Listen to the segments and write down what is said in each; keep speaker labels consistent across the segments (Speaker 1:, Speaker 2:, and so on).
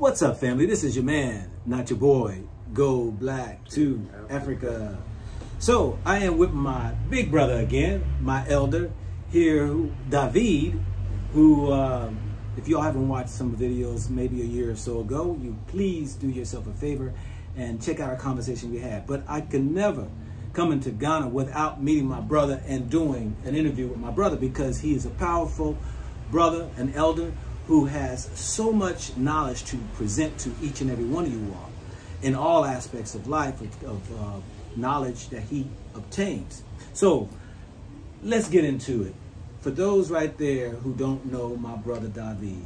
Speaker 1: What's up, family? This is your man, not your boy, Go Black to Africa. So, I am with my big brother again, my elder here, David, who, um, if y'all haven't watched some videos maybe a year or so ago, you please do yourself a favor and check out our conversation we had. But I can never come into Ghana without meeting my brother and doing an interview with my brother because he is a powerful brother, an elder who has so much knowledge to present to each and every one of you all in all aspects of life, of, of uh, knowledge that he obtains. So let's get into it. For those right there who don't know my brother David,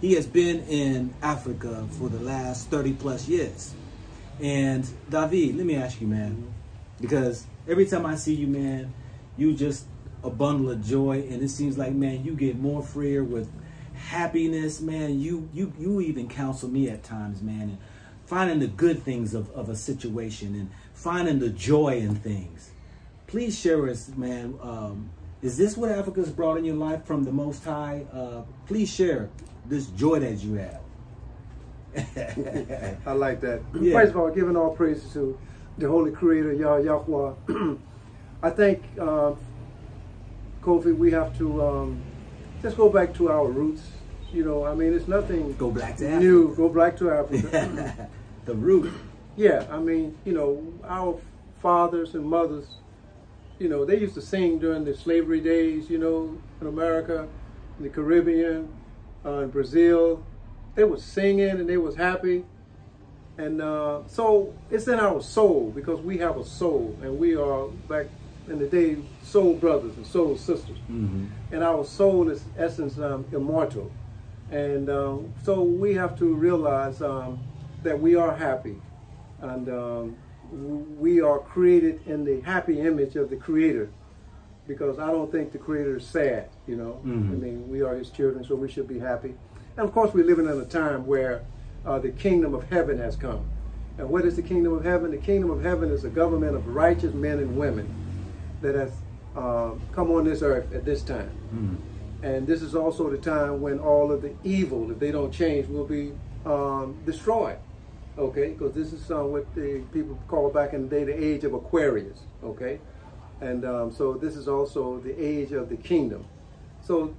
Speaker 1: he has been in Africa for the last 30 plus years. And David, let me ask you, man, because every time I see you, man, you just a bundle of joy, and it seems like, man, you get more freer with happiness, man. You you you even counsel me at times, man, and finding the good things of, of a situation and finding the joy in things. Please share us, man. Um, is this what Africa's brought in your life from the Most High? Uh, please share this joy that you have.
Speaker 2: I like that.
Speaker 1: Yeah.
Speaker 2: First of all, giving all praises to the Holy Creator, Yah Yahweh. I think, uh, Kofi, we have to um, just go back to our roots. You know, I mean, it's nothing
Speaker 1: Go back to
Speaker 2: new. Go back to Africa.
Speaker 1: Africa. the root.
Speaker 2: yeah, I mean, you know, our fathers and mothers, you know, they used to sing during the slavery days, you know, in America, in the Caribbean, uh, in Brazil. They was singing and they was happy. And uh, so it's in our soul because we have a soul and we are back in the day soul brothers and soul sisters.
Speaker 1: Mm-hmm.
Speaker 2: And our soul is essence um, immortal. And um, so we have to realize um, that we are happy. And um, we are created in the happy image of the Creator. Because I don't think the Creator is sad, you know.
Speaker 1: Mhm.
Speaker 2: I mean, we are His children, so we should be happy. And of course, we're living in a time where uh, the kingdom of heaven has come. And what is the kingdom of heaven? The kingdom of heaven is a government of righteous men and women that has uh, come on this earth at this time.
Speaker 1: Mm-hmm.
Speaker 2: And this is also the time when all of the evil, if they don't change, will be um, destroyed. Okay, because this is uh, what the people call back in the day the age of Aquarius. Okay, and um, so this is also the age of the kingdom. So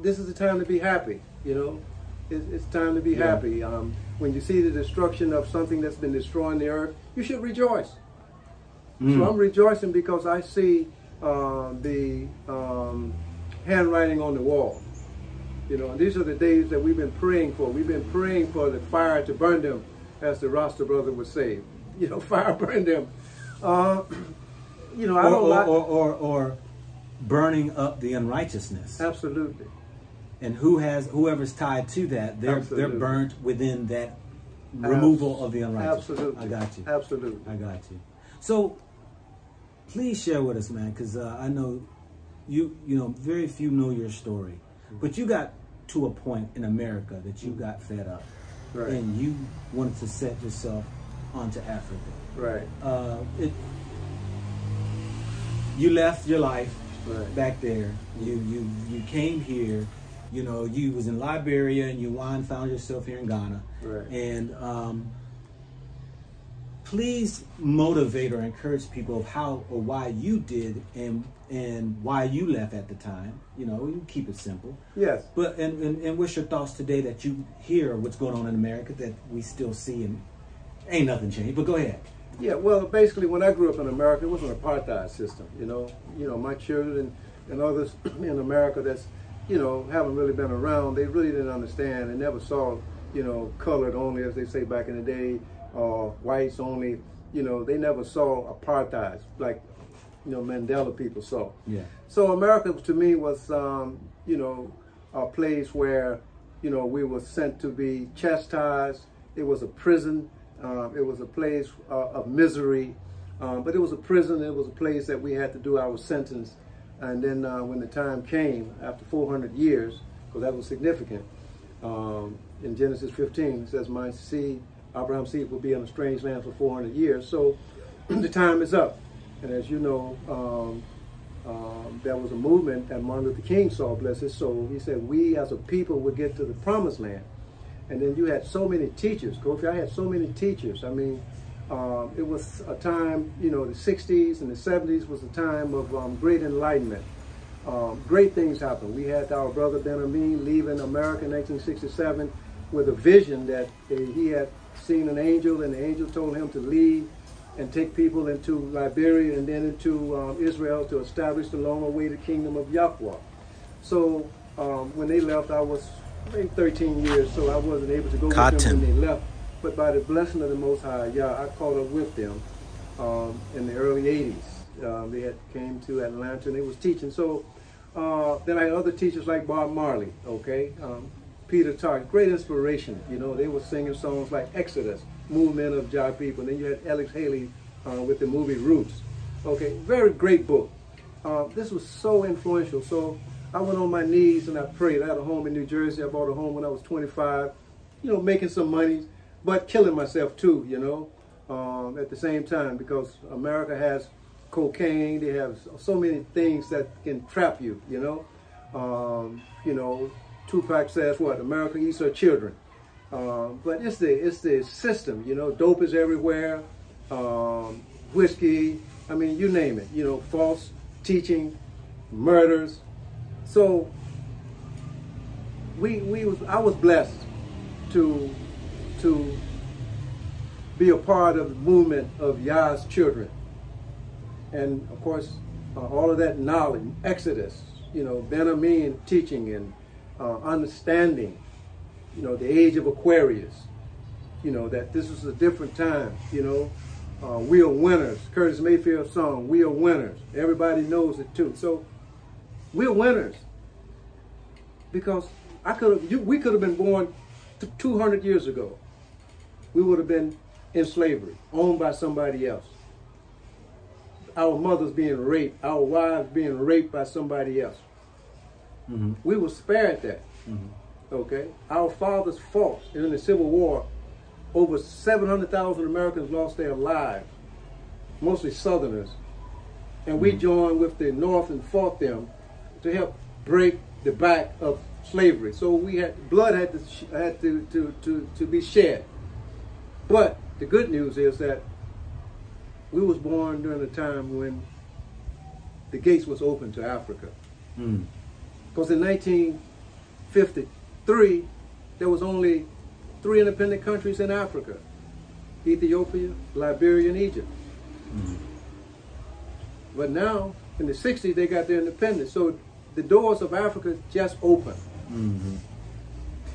Speaker 2: this is the time to be happy. You know, it's, it's time to be
Speaker 1: Yeah.
Speaker 2: happy. Um, when you see the destruction of something that's been destroying the earth, you should rejoice.
Speaker 1: Mm.
Speaker 2: So I'm rejoicing because I see uh, the um, handwriting on the wall. You know, and these are the days that we've been praying for. We've been praying for the fire to burn them, as the Rasta brother would say. You know, fire burn them. Uh, you know, I
Speaker 1: or,
Speaker 2: don't
Speaker 1: or,
Speaker 2: like.
Speaker 1: or, or, or burning up the unrighteousness.
Speaker 2: Absolutely.
Speaker 1: And who has whoever's tied to that, they're
Speaker 2: Absolutely.
Speaker 1: they're burnt within that removal of the unrighteous.
Speaker 2: Absolutely.
Speaker 1: I got you.
Speaker 2: Absolutely.
Speaker 1: I got you. So please share with us, man, because uh, I know you you know very few know your story, but you got to a point in America that you got fed up,
Speaker 2: Right.
Speaker 1: and you wanted to set yourself onto Africa.
Speaker 2: Right.
Speaker 1: Uh, it, you left your life
Speaker 2: Right.
Speaker 1: back there. You you you came here. You know, you was in Liberia and you won, found yourself here in Ghana.
Speaker 2: Right.
Speaker 1: And um, please motivate or encourage people of how or why you did and and why you left at the time. You know, you keep it simple.
Speaker 2: Yes.
Speaker 1: But and, and, and what's your thoughts today that you hear what's going on in America that we still see and ain't nothing changed. But go ahead.
Speaker 2: Yeah, well, basically, when I grew up in America, it was an apartheid system. You know, you know, my children and others in America that's, you know, haven't really been around. They really didn't understand. They never saw, you know, colored only, as they say back in the day, or whites only. You know, they never saw apartheid like, you know, Mandela people saw.
Speaker 1: Yeah.
Speaker 2: So America to me was, um, you know, a place where, you know, we were sent to be chastised. It was a prison. Um, it was a place uh, of misery. Um, but it was a prison. It was a place that we had to do our sentence. And then uh, when the time came, after 400 years, because that was significant, um, in Genesis 15, it says, my seed, Abraham's seed will be in a strange land for 400 years. So the time is up. And as you know, um, um, there was a movement that Martin Luther King saw, bless his soul. He said, we as a people would get to the promised land. And then you had so many teachers. Kofi, I had so many teachers. I mean, um, it was a time, you know, the 60s and the 70s was a time of um, great enlightenment. Um, great things happened. We had our brother Ben Ammi leaving America in 1967 with a vision that uh, he had seen an angel and the angel told him to leave and take people into Liberia and then into um, Israel to establish the long-awaited kingdom of Yahweh. So um, when they left, I was maybe 13 years, so I wasn't able to go
Speaker 1: Cotton.
Speaker 2: with them when they left. But by the blessing of the Most High, yeah, I caught up with them um, in the early 80s. Um, they had came to Atlanta and they was teaching. So uh, then I had other teachers like Bob Marley, okay, um, Peter Tosh, great inspiration. You know, they were singing songs like Exodus, Movement of Jah People. And then you had Alex Haley uh, with the movie Roots. Okay, very great book. Uh, this was so influential. So I went on my knees and I prayed. I had a home in New Jersey. I bought a home when I was 25, you know, making some money, but killing myself too, you know, um, at the same time because America has cocaine. They have so many things that can trap you, you know. Um, you know, Tupac says what? America eats her children. Um, but it's the it's the system, you know. Dope is everywhere. Um, whiskey. I mean, you name it. You know, false teaching, murders. So we we was I was blessed to to be a part of the movement of Yah's children, and of course, uh, all of that knowledge, Exodus, you know, Benjamin teaching and uh, understanding, you know, the age of Aquarius, you know, that this was a different time, you know. Uh, we are winners. Curtis Mayfield song, We Are Winners. Everybody knows it too. So we're winners. Because I could have, we could have been born 200 years ago. We would have been in slavery, owned by somebody else. Our mothers being raped, our wives being raped by somebody else.
Speaker 1: Mm-hmm.
Speaker 2: We were spared that.
Speaker 1: Mm-hmm.
Speaker 2: Okay? Our fathers fought in the Civil War. Over 700,000 Americans lost their lives, mostly Southerners. And we
Speaker 1: Mhm.
Speaker 2: joined with the North and fought them to help break the back of slavery. So we had blood had to sh- had to, to, to, to be shed. But the good news is that we was born during a time when the gates was open to Africa.
Speaker 1: Mm.
Speaker 2: Because in 1953, there was only three independent countries in Africa. Ethiopia, Liberia, and Egypt.
Speaker 1: Mm.
Speaker 2: But now, in the 60s, they got their independence. So the doors of Africa just open.
Speaker 1: Mm-hmm.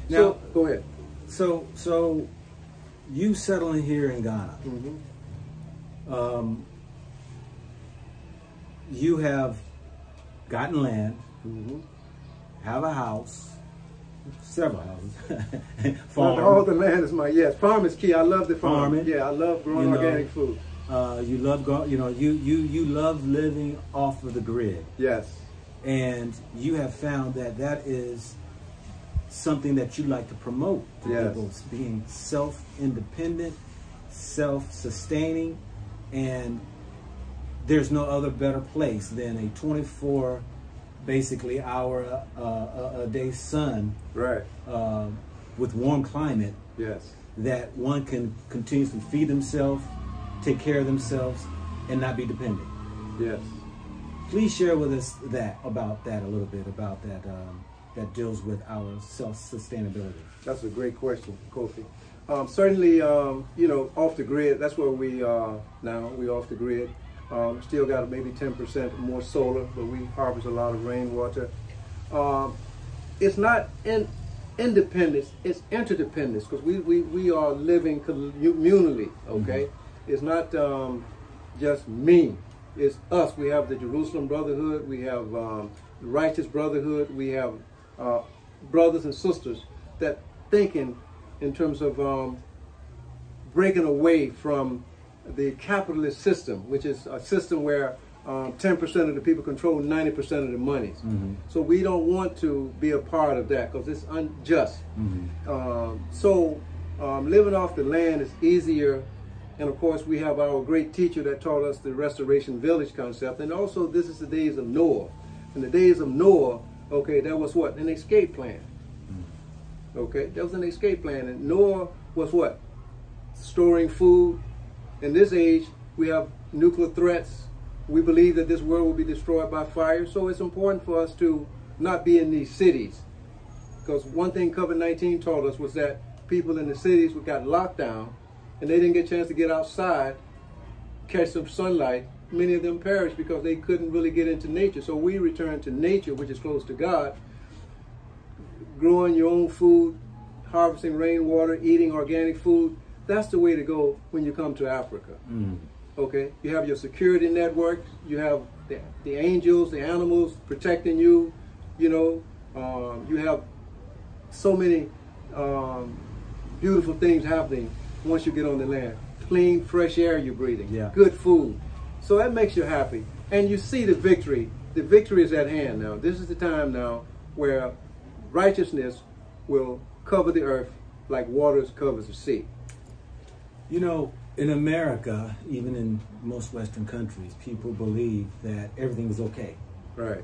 Speaker 1: Now,
Speaker 2: So, go ahead.
Speaker 1: so so you settling here in Ghana.
Speaker 2: hmm
Speaker 1: Um, you have gotten land,
Speaker 2: hmm
Speaker 1: have a house, several houses, Farm.
Speaker 2: All the land is my, yes, farm is key. I love the farm.
Speaker 1: Farming.
Speaker 2: Yeah, I love growing
Speaker 1: You know.
Speaker 2: organic food.
Speaker 1: Uh, you love go, you know you you you love living off of the grid,
Speaker 2: Yes.
Speaker 1: and you have found that that is something that you like to promote to
Speaker 2: Yes.
Speaker 1: people, being self-independent, self-sustaining, and there's no other better place than a 24, basically our uh, a, a day sun
Speaker 2: Right.
Speaker 1: uh, with warm climate
Speaker 2: Yes.
Speaker 1: that one can continuously feed themselves, take care of themselves, and not be dependent.
Speaker 2: Yes.
Speaker 1: Please share with us that about that a little bit about that um, that deals with our self sustainability.
Speaker 2: That's a great question, Kofi. Um, certainly, um, you know, off the grid, that's where we are now. We're off the grid. Um, still got maybe 10% more solar, but we harvest a lot of rainwater. Um, it's not in, independence, it's interdependence because we, we, we are living communally, okay? It's not um, just me, it's us. We have the Jerusalem Brotherhood, we have um, the Righteous Brotherhood, we have uh, brothers and sisters that thinking in terms of um, breaking away from the capitalist system, which is a system where um, 10% of the people control 90% of the monies.
Speaker 1: Mhm.
Speaker 2: So we don't want to be a part of that because it's unjust.
Speaker 1: Mm-hmm.
Speaker 2: Um, so um, living off the land is easier. And of course, we have our great teacher that taught us the restoration village concept. And also, this is the days of Noah. In the days of Noah, okay, that was what? An escape plan. Okay, that was an escape plan. And Noah was what? Storing food. In this age, we have nuclear threats. We believe that this world will be destroyed by fire. So it's important for us to not be in these cities. Because one thing COVID-19 taught us was that people in the cities we got locked down and they didn't get a chance to get outside, catch some sunlight. Many of them perished because they couldn't really get into nature. So we return to nature, which is close to God, growing your own food, harvesting rainwater, eating organic food. That's the way to go when you come to Africa.
Speaker 1: Mm.
Speaker 2: Okay, you have your security network. You have the, the angels, the animals protecting you. You know, um, you have so many um, beautiful things happening once you get on the land. Clean, fresh air you're breathing.
Speaker 1: Yeah.
Speaker 2: Good food. So that makes you happy. And you see the victory. The victory is at hand now. This is the time now where righteousness will cover the earth like waters covers the sea.
Speaker 1: You know, in America, even in most Western countries, people believe that everything is okay.
Speaker 2: Right.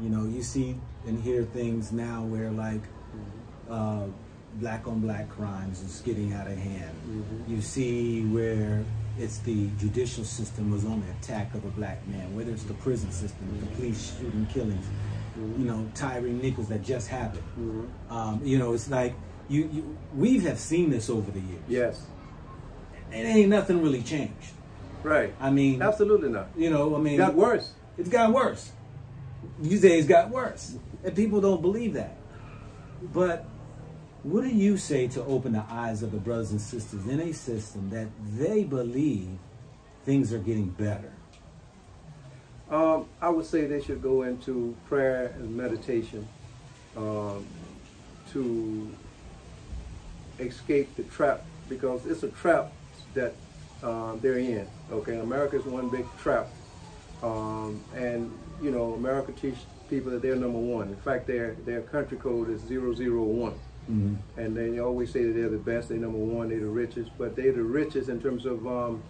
Speaker 1: You know, you see and hear things now where like uh, black on black crimes is getting out of hand.
Speaker 2: Mhm.
Speaker 1: You see where it's the judicial system was on the attack of a black man, whether it's the prison system, the police shooting killings, you know, Tyre Nichols that just happened.
Speaker 2: Mhm.
Speaker 1: Um, you know, it's like you, you we have seen this over the years.
Speaker 2: Yes.
Speaker 1: And ain't nothing really changed.
Speaker 2: Right.
Speaker 1: I mean,
Speaker 2: Absolutely not.
Speaker 1: you know, I mean,
Speaker 2: Got worse.
Speaker 1: it's got worse. These days got worse. And people don't believe that. But what do you say to open the eyes of the brothers and sisters in a system that they believe things are getting better?
Speaker 2: Um, I would say they should go into prayer and meditation um, to escape the trap because it's a trap that um, they're in. Okay, America is one big trap, um, and you know America teach people that they're number one. In fact, their their country code is 001.
Speaker 1: Mm-hmm.
Speaker 2: and they always say that they're the best, they're number one, they're the richest, but they're the richest in terms of um,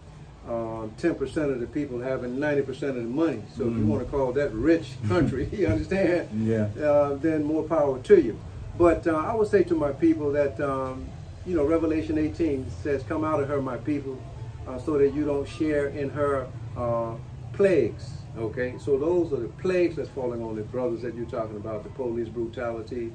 Speaker 2: um, 10% of the people having 90% of the money. So if you
Speaker 1: Mhm.
Speaker 2: want to call that rich country, you understand?
Speaker 1: Yeah.
Speaker 2: Uh, then more power to you. But uh, I would say to my people that, um, you know, Revelation 18 says, come out of her, my people, uh, so that you don't share in her uh, plagues. Okay, so those are the plagues that's falling on the brothers that you're talking about, the police brutality,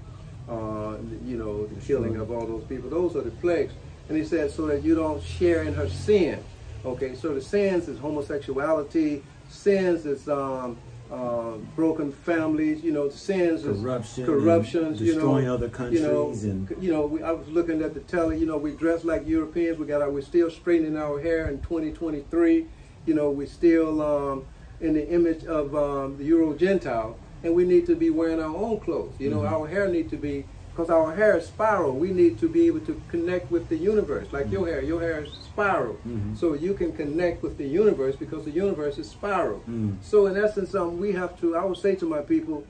Speaker 2: uh, you know, the killing of all those people. Those are the plagues. And he said, so that you don't share in her sin. Okay, so the sins is homosexuality, sins is um, uh, broken families, you know, sins
Speaker 1: Corruption,
Speaker 2: corruptions, you know,
Speaker 1: destroying other
Speaker 2: you know,
Speaker 1: countries and-
Speaker 2: you know, we, I was looking at the telly, you know, we dress like Europeans, we got our, we're still straightening our hair in 2023, you know, we're still um, in the image of um, the Euro Gentile, and we need to be wearing our own clothes. You know,
Speaker 1: Mhm.
Speaker 2: our hair need to be, because our hair is spiral, we need to be able to connect with the universe, like your hair, your hair is spiral.
Speaker 1: Mhm.
Speaker 2: So you can connect with the universe because the universe is spiral.
Speaker 1: Mm.
Speaker 2: So in essence, um, we have to, I would say to my people,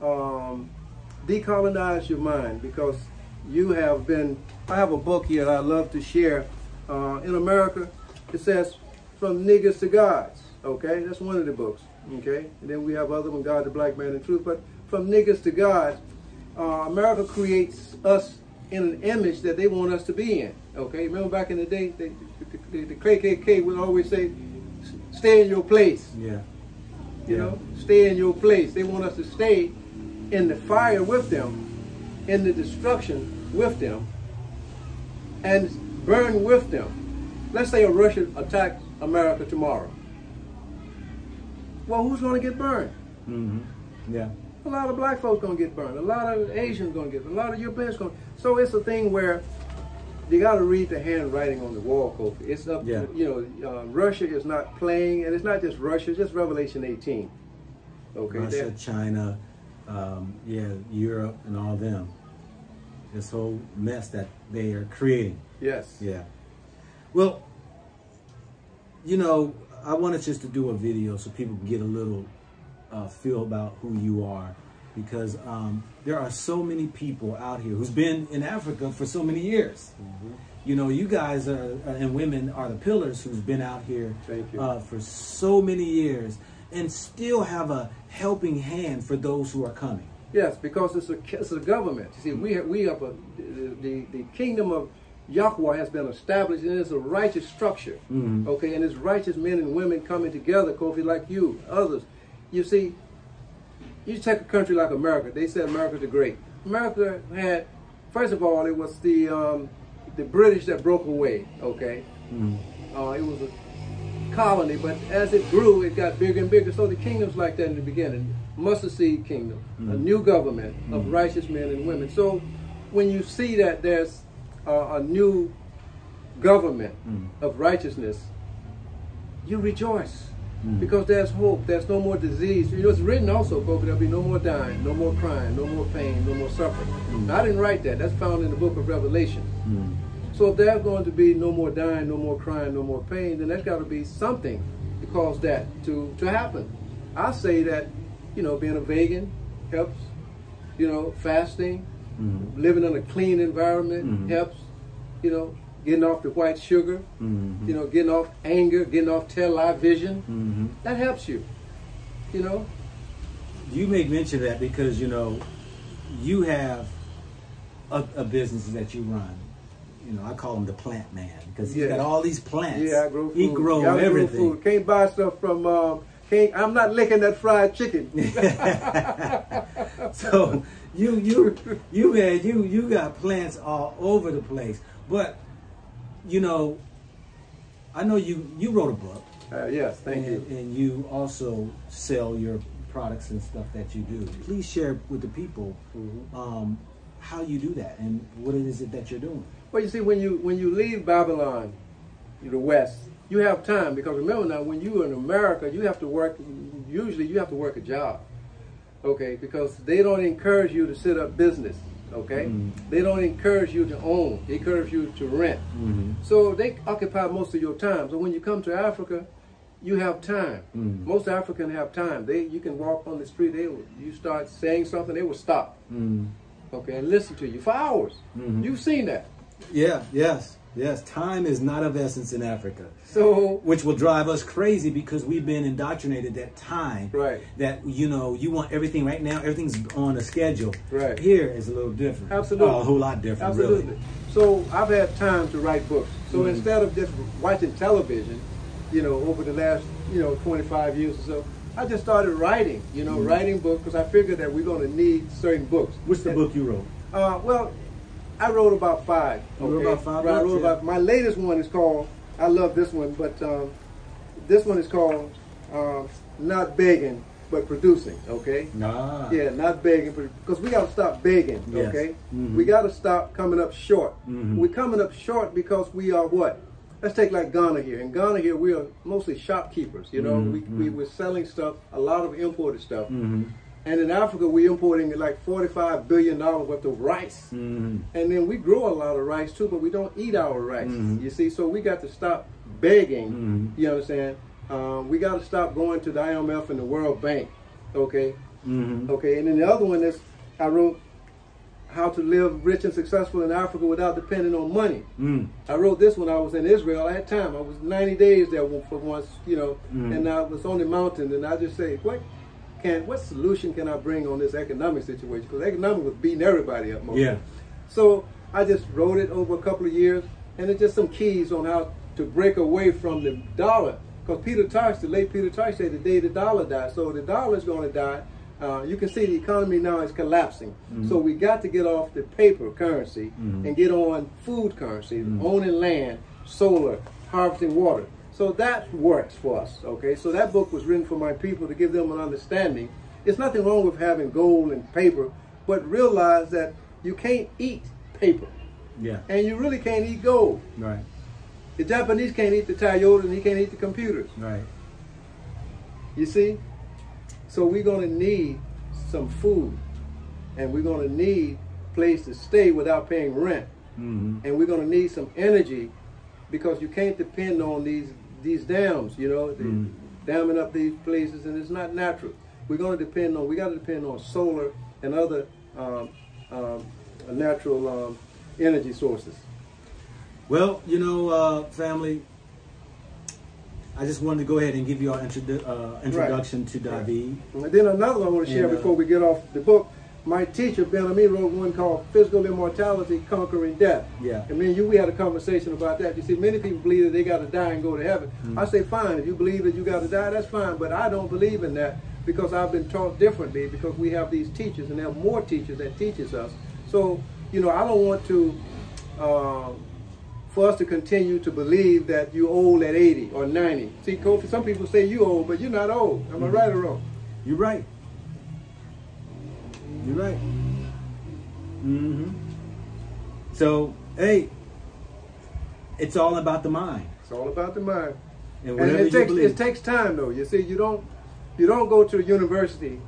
Speaker 2: um, decolonize your mind because you have been, I have a book here that I love to share. Uh, in America, it says, From Niggers to Gods. Okay, that's one of the books. Okay, and then we have other one, God, the Black Man, and Truth. But from niggers to gods, uh, America creates us in an image that they want us to be in. Okay, remember back in the day, they, the, the, KKK would always say, "Stay in your place."
Speaker 1: Yeah.
Speaker 2: You
Speaker 1: Yeah.
Speaker 2: know, stay in your place. They want us to stay in the fire with them, in the destruction with them, and burn with them. Let's say a Russian attacks America tomorrow. Well, who's going to get burned?
Speaker 1: Mm-hmm. Yeah.
Speaker 2: A lot of black folks going to get burned. A lot of Asians going to get. A lot of Europeans gonna. So it's a thing where you got to read the handwriting on the wall, Kofi. It's up.
Speaker 1: Yeah.
Speaker 2: To, you know, uh, Russia is not playing, and it's not just Russia. It's just Revelation 18. Okay.
Speaker 1: Russia, China, um, yeah, Europe, and all them. This whole mess that they are creating.
Speaker 2: Yes.
Speaker 1: Yeah. Well, you know, I wanted just to do a video so people can get a little uh, feel about who you are, because um, there are so many people out here who's been in Africa for so many years. You know, you guys are uh, and women are the pillars who's been out here Uh, for so many years and still have a helping hand for those who are coming.
Speaker 2: Yes, because it's a it's a government. You see, we have, we have a the, the kingdom of Yahweh has been established and it's a righteous structure.
Speaker 1: Mhm.
Speaker 2: Okay, and it's righteous men and women coming together, Kofi, like you, others. You see, you take a country like America. They said America's the great. America had, first of all, it was the um, the British that broke away. Okay,
Speaker 1: Mm.
Speaker 2: uh, it was a colony, but as it grew, it got bigger and bigger. So the kingdom's like that in the beginning. Mustard seed kingdom, a
Speaker 1: Mhm.
Speaker 2: new government of
Speaker 1: Mhm.
Speaker 2: righteous men and women. So when you see that there's uh, a new government
Speaker 1: Mm.
Speaker 2: of righteousness, you rejoice
Speaker 1: Mhm.
Speaker 2: because there's hope. There's no more disease. You know, it's written also, Kofi, there'll be no more dying, no more crying, no more pain, no more suffering. Now, I didn't write that. That's found in the book of Revelation.
Speaker 1: Mm.
Speaker 2: So if there's going to be no more dying, no more crying, no more pain, then there's got to be something to cause that to, to happen. I say that, you know, being a vegan helps, you know, fasting,
Speaker 1: Mm.
Speaker 2: living in a clean environment
Speaker 1: Mhm.
Speaker 2: helps, you know, getting off the white sugar,
Speaker 1: Mhm.
Speaker 2: you know, getting off anger, getting off tell television.
Speaker 1: Mhm.
Speaker 2: That helps you, you know.
Speaker 1: You make mention of that because you know you have a, a business that you run. You know, I call him the plant man because he's
Speaker 2: Yeah.
Speaker 1: got all these plants.
Speaker 2: Yeah, I grow food.
Speaker 1: He grows
Speaker 2: Yeah,
Speaker 1: everything.
Speaker 2: food. Can't buy stuff from. Um, can't. I'm not licking that fried chicken.
Speaker 1: so you you you man you you got plants all over the place. But you know, I know you you wrote a book.
Speaker 2: Uh, yes, thank
Speaker 1: and,
Speaker 2: you.
Speaker 1: And you also sell your products and stuff that you do. Please share with the people
Speaker 2: Mhm.
Speaker 1: um, how you do that and what it is it that you're doing.
Speaker 2: Well, you see, when you when you leave Babylon, the West, you have time because remember now, when you are in America, you have to work. Usually, you have to work a job, okay? Because they don't encourage you to set up business, okay?
Speaker 1: Mhm.
Speaker 2: They don't encourage you to own. They encourage you to rent.
Speaker 1: Mm-hmm.
Speaker 2: So they occupy most of your time. So when you come to Africa, you have time.
Speaker 1: Mhm.
Speaker 2: Most Africans have time. They you can walk on the street. They will, you start saying something, they will stop,
Speaker 1: Mm-hmm.
Speaker 2: okay, and listen to you for hours.
Speaker 1: Mhm.
Speaker 2: You've seen that.
Speaker 1: Yeah, yes, yes. Time is not of essence in Africa,
Speaker 2: So
Speaker 1: which will drive us crazy because we've been indoctrinated that time.
Speaker 2: Right.
Speaker 1: That you know you want everything right now. Everything's on a schedule.
Speaker 2: Right.
Speaker 1: Here is a little different.
Speaker 2: Absolutely.
Speaker 1: Oh, a whole lot different.
Speaker 2: Absolutely.
Speaker 1: Really.
Speaker 2: So I've had time to write books. So
Speaker 1: Mhm.
Speaker 2: instead of just watching television, you know, over the last, you know, 25 years or so, I just started writing, you know,
Speaker 1: Mhm.
Speaker 2: writing books because I figured that we're going to need certain books.
Speaker 1: What's the
Speaker 2: And-
Speaker 1: book you wrote?
Speaker 2: Uh, well, I wrote about five.
Speaker 1: You wrote about five
Speaker 2: Right, I wrote
Speaker 1: yeah.
Speaker 2: about, my latest one is called, I love this one, but um, this one is called um, Not Begging, but Producing, okay?
Speaker 1: Ah.
Speaker 2: Yeah, not begging, because we got to stop begging,
Speaker 1: Yes.
Speaker 2: okay?
Speaker 1: Mhm.
Speaker 2: We got to stop coming up short.
Speaker 1: Mhm.
Speaker 2: We're coming up short because we are what? Let's take like Ghana here. In Ghana here, we are mostly shopkeepers, you know?
Speaker 1: Mhm,
Speaker 2: We, we,
Speaker 1: mhm.
Speaker 2: we're selling stuff, a lot of imported stuff.
Speaker 1: Mm-hmm.
Speaker 2: And in Africa, we're importing like $45 billion worth of rice.
Speaker 1: Mm-hmm.
Speaker 2: And then we grow a lot of rice too, but we don't eat our rice.
Speaker 1: Mhm.
Speaker 2: You see, so we got to stop begging.
Speaker 1: Mhm.
Speaker 2: You understand? Um, we got to stop going to the IMF and the World Bank. Okay,
Speaker 1: Mm-hmm.
Speaker 2: okay. And then the other one is I wrote how to live rich and successful in Africa without depending on money.
Speaker 1: Mm.
Speaker 2: I wrote this when I was in Israel at time. I was 90 days there for once, you know,
Speaker 1: Mhm.
Speaker 2: and I was on the mountain, and I just say, what can, what solution can I bring on this economic situation? Because economic was beating everybody up.
Speaker 1: Yeah.
Speaker 2: So I just wrote it over a couple of years, and it's just some keys on how to break away from the dollar. Because Peter Tosh, the late Peter Tosh, said the day the dollar died. So the dollar is going to die. Uh, you can see the economy now is collapsing.
Speaker 1: Mhm.
Speaker 2: So we got to get off the paper currency
Speaker 1: Mhm.
Speaker 2: and get on food currency,
Speaker 1: Mhm.
Speaker 2: owning land, solar, harvesting water. So that works for us. Okay. So that book was written for my people to give them an understanding. It's nothing wrong with having gold and paper, but realize that you can't eat paper
Speaker 1: Yeah.
Speaker 2: and you really can't eat gold.
Speaker 1: Right.
Speaker 2: The Japanese can't eat the Toyota and he can't eat the computers.
Speaker 1: Right.
Speaker 2: You see? So we're going to need some food and we're going to need place to stay without paying rent.
Speaker 1: Mm-hmm.
Speaker 2: And we're going to need some energy because you can't depend on these these dams, you know,
Speaker 1: Mhm.
Speaker 2: damming up these places and it's not natural. We're going to depend on, we got to depend on solar and other um, um, natural um, energy sources.
Speaker 1: Well, you know, uh, family, I just wanted to go ahead and give you our introdu- uh, introduction to
Speaker 2: Right. And then another one I want to share
Speaker 1: And, uh,
Speaker 2: before we get off the book. My teacher Ben Ammi wrote one called "Physical Immortality: Conquering Death."
Speaker 1: Yeah.
Speaker 2: And me and you, we had a conversation about that. You see, many people believe that they got to die and go to heaven.
Speaker 1: Mm.
Speaker 2: I say, fine. If you believe that you got to die, that's fine. But I don't believe in that because I've been taught differently. Because we have these teachers, and there are more teachers that teaches us. So, you know, I don't want to. Um, for us to continue to believe that you're old at 80 or 90. See, Kofi, some people say you're old, but you're not old. Am I
Speaker 1: Mm-hmm.
Speaker 2: right or wrong?
Speaker 1: You're right. You're right. Mm-hmm. So, hey, it's all about the mind.
Speaker 2: It's all about the mind.
Speaker 1: And
Speaker 2: And
Speaker 1: whatever
Speaker 2: it
Speaker 1: you
Speaker 2: takes
Speaker 1: believe.
Speaker 2: it takes time though. You see, you don't you don't go to a university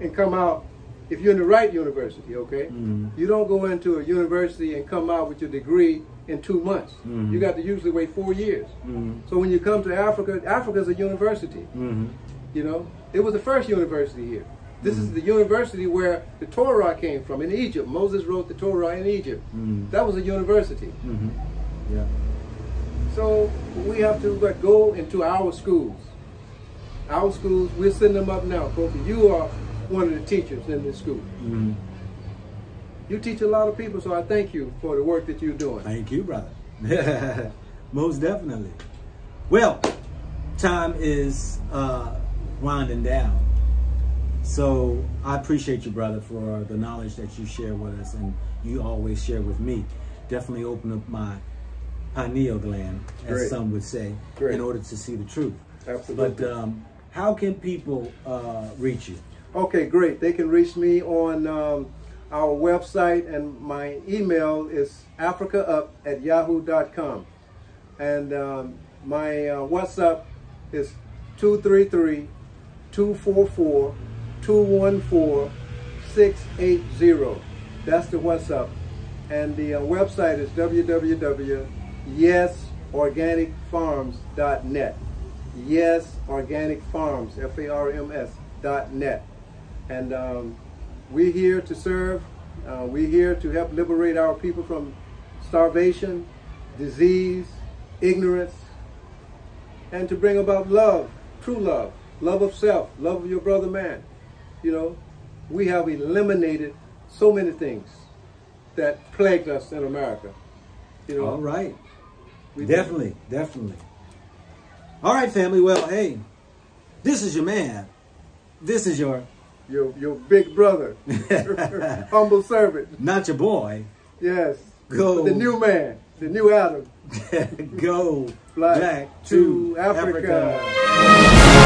Speaker 2: and come out if you're in the right university, okay?
Speaker 1: Mhm.
Speaker 2: You don't go into a university and come out with your degree in two months.
Speaker 1: Mhm.
Speaker 2: You got to usually wait four years.
Speaker 1: Mhm.
Speaker 2: So when you come to Africa, Africa's a university.
Speaker 1: Mhm.
Speaker 2: You know, it was the first university here. This is
Speaker 1: Mhm.
Speaker 2: the university where the Torah came from in Egypt. Moses wrote the Torah in Egypt.
Speaker 1: Mhm.
Speaker 2: That was a university.
Speaker 1: Mhm. Yeah.
Speaker 2: So we have to like, go into our schools. Our schools, we're sending them up now. Kofi, you are one of the teachers in this school.
Speaker 1: Mhm.
Speaker 2: You teach a lot of people, so I thank you for the work that you're doing.
Speaker 1: Thank you, brother. Most definitely. Well, time is uh, winding down. So I appreciate you, brother, for the knowledge that you share with us and you always share with me. Definitely open up my pineal gland, as
Speaker 2: Great.
Speaker 1: some would say,
Speaker 2: Great.
Speaker 1: in order to see the truth.
Speaker 2: Absolutely.
Speaker 1: But um, how can people uh, reach you?
Speaker 2: Okay, great. They can reach me on um, our website, and my email is africaup at yahoo.com. And um, my uh, WhatsApp is 233 244 214 680. That's the WhatsApp. And the uh, website is www.yesorganicfarms.net. Yes Organic Farms, F A R M S, dot net. And um, we're here to serve. Uh, we're here to help liberate our people from starvation, disease, ignorance, and to bring about love, true love, love of self, love of your brother man. You know, we have eliminated so many things that plagued us in America. You know,
Speaker 1: All right.
Speaker 2: we
Speaker 1: Definitely, definitely. All right, family. Well, hey, this is your man. This is your
Speaker 2: your your big brother, humble servant.
Speaker 1: not your boy.
Speaker 2: Yes,
Speaker 1: Go.
Speaker 2: the new man, the new Adam.
Speaker 1: Go
Speaker 2: Black
Speaker 1: back
Speaker 2: to
Speaker 1: to
Speaker 2: Africa.
Speaker 1: Africa.